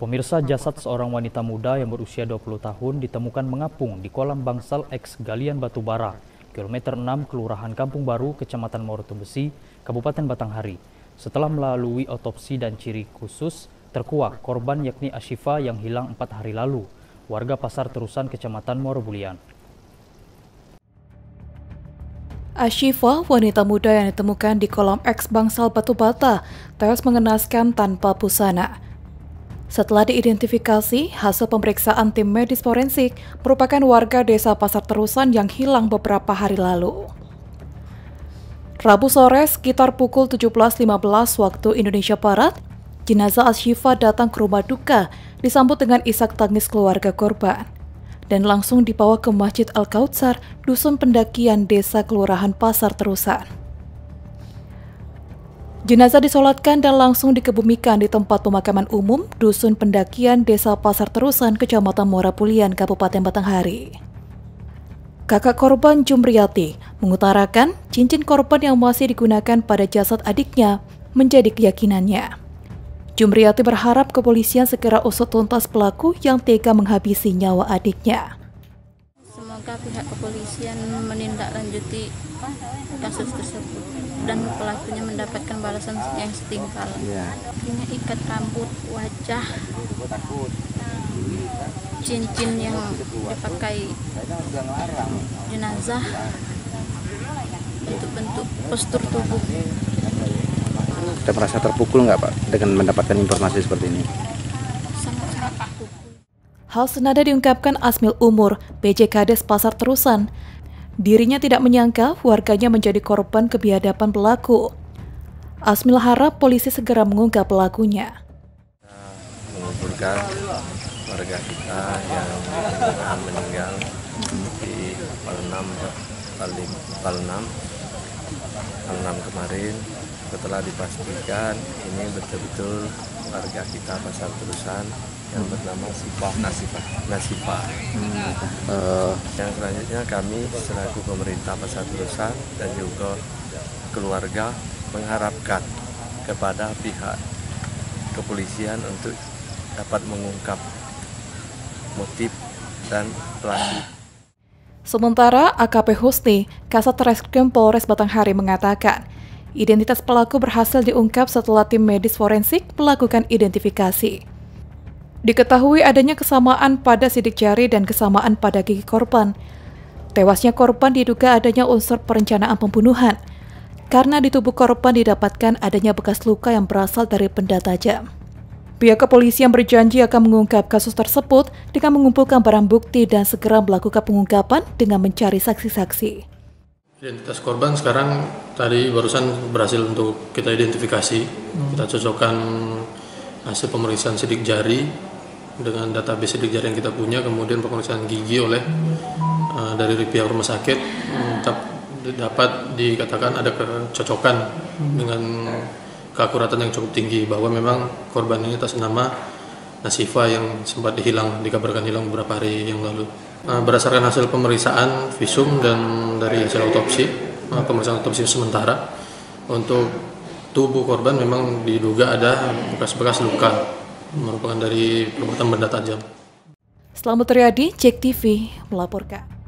Pemirsa jasad seorang wanita muda yang berusia 20 tahun ditemukan mengapung di kolam bangsal X Galian Batubara, kilometer 6 Kelurahan Kampung Baru, Kecamatan Moroto Besi, Kabupaten Batanghari. Setelah melalui otopsi dan ciri khusus, terkuak korban yakni Ashifa yang hilang empat hari lalu, warga Pasar Terusan, Kecamatan Morobulian. Ashifa, wanita muda yang ditemukan di kolam X Bangsal Batu Bata, tewas mengenaskan tanpa busana. Setelah diidentifikasi, hasil pemeriksaan tim medis forensik merupakan warga desa Pasar Terusan yang hilang beberapa hari lalu. Rabu sore sekitar pukul 17.15 waktu Indonesia Barat, jenazah Ashifa datang ke rumah duka disambut dengan isak tangis keluarga korban dan langsung dibawa ke Masjid Al-Kautsar, dusun pendakian desa Kelurahan Pasar Terusan. Jenazah disolatkan dan langsung dikebumikan di tempat pemakaman umum Dusun Pendakian Desa Pasar Terusan, Kecamatan Morapulian, Kabupaten Batanghari. Kakak korban Jumriyati mengutarakan cincin korban yang masih digunakan pada jasad adiknya menjadi keyakinannya. Jumriyati berharap kepolisian segera usut tuntas pelaku yang tega menghabisi nyawa adiknya. Semoga pihak kepolisian menindaklanjuti kasus tersebut dan pelakunya mendapatkan balasan yang setimpal. Ya. Ini ikat rambut, wajah, cincin yang dipakai jenazah, bentuk-bentuk postur tubuh. Kita merasa terpukul nggak Pak dengan mendapatkan informasi seperti ini? Hal senada diungkapkan Asmil Umur, Kades Pasar Terusan, Dirinya tidak menyangka warganya menjadi korban kebiadaban pelaku. Asmil harap polisi segera mengungkap pelakunya. Mengumpulkan warga kita yang meninggal di Palnam Palnam Palnam kemarin setelah dipastikan ini betul-betul warga kita pasar terusan yang bernama Sifah Nasifah Nasifah. Hmm. Uh, yang selanjutnya kami selaku pemerintah Pasar Terusan dan juga keluarga mengharapkan kepada pihak kepolisian untuk dapat mengungkap motif dan pelaku. Sementara AKP Husni, Kasat Reskrim Polres Batanghari mengatakan, identitas pelaku berhasil diungkap setelah tim medis forensik melakukan identifikasi. Diketahui adanya kesamaan pada sidik jari dan kesamaan pada gigi korban. Tewasnya korban diduga adanya unsur perencanaan pembunuhan, karena di tubuh korban didapatkan adanya bekas luka yang berasal dari benda tajam. Pihak kepolisian berjanji akan mengungkap kasus tersebut dengan mengumpulkan barang bukti dan segera melakukan pengungkapan dengan mencari saksi-saksi. Identitas korban sekarang tadi barusan berhasil untuk kita identifikasi, kita cocokkan hasil pemeriksaan sidik jari dengan database sidik jari yang kita punya kemudian pemeriksaan gigi oleh uh, dari pihak rumah sakit dapat dikatakan ada kecocokan dengan keakuratan yang cukup tinggi bahwa memang korban ini atas nama Nasifa yang sempat dihilang dikabarkan hilang beberapa hari yang lalu berdasarkan hasil pemeriksaan visum dan dari hasil otopsi uh, pemeriksaan otopsi sementara untuk tubuh korban memang diduga ada bekas-bekas luka merupakan dari perbuatan benda tajam. Selamat Riyadi, Cek TV melaporkan.